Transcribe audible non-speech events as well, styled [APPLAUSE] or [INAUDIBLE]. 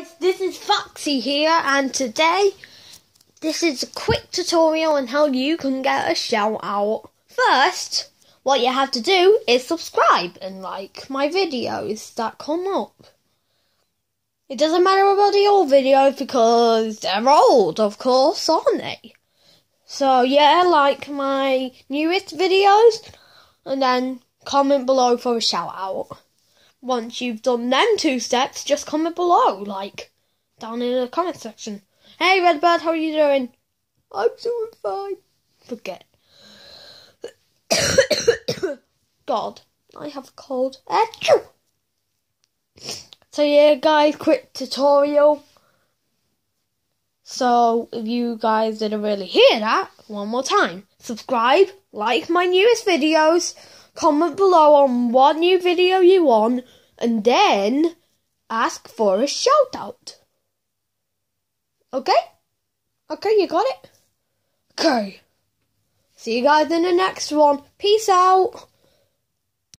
guys, this is Foxy here and today this is a quick tutorial on how you can get a shout out. First, what you have to do is subscribe and like my videos that come up. It doesn't matter about the old videos because they're old, of course, aren't they? So yeah, like my newest videos and then comment below for a shout out once you've done them two steps, just comment below, like down in the comment section. Hey Redbird, how are you doing? I'm doing fine. Forget. [COUGHS] God, I have a cold. Achoo! So yeah, guys, quick tutorial. So if you guys didn't really hear that, one more time. Subscribe, like my newest videos, comment below on what new video you want, and then ask for a shout out. Okay? Okay, you got it? Okay. See you guys in the next one. Peace out.